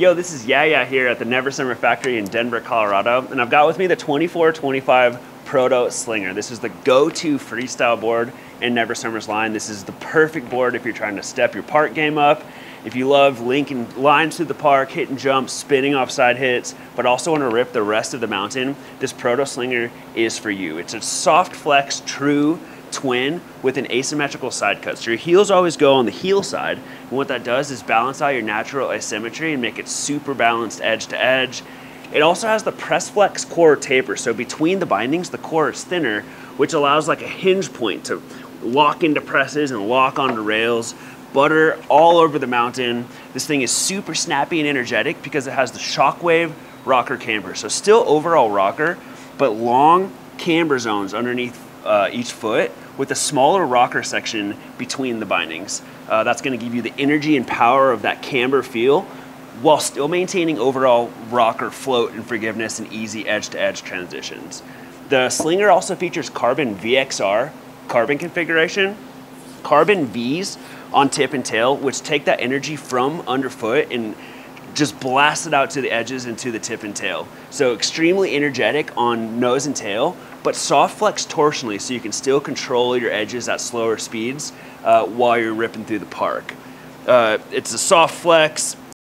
Yo, this is Yaya here at the Never Summer Factory in Denver, Colorado, and I've got with me the 2425 Proto Slinger. This is the go-to freestyle board in Never Summer's line. This is the perfect board if you're trying to step your park game up, if you love linking lines through the park, hitting jumps, spinning off side hits, but also want to rip the rest of the mountain, this Proto Slinger is for you. It's a soft flex, true twin with an asymmetrical side cut. So your heels always go on the heel side. And what that does is balance out your natural asymmetry and make it super balanced edge to edge. It also has the press flex core taper. So between the bindings, the core is thinner, which allows like a hinge point to lock into presses and lock onto rails. Butter all over the mountain. This thing is super snappy and energetic because it has the Shockwave rocker camber. So still overall rocker, but long camber zones underneath uh, each foot with a smaller rocker section between the bindings. Uh, that's going to give you the energy and power of that camber feel while still maintaining overall rocker float and forgiveness and easy edge-to-edge transitions. The Slinger also features Carbon VXR carbon configuration, Carbon Vs on tip and tail, which take that energy from underfoot and just blast it out to the edges and to the tip and tail. So extremely energetic on nose and tail, but soft flex torsionally so you can still control your edges at slower speeds uh, while you're ripping through the park. Uh, it's a soft flex,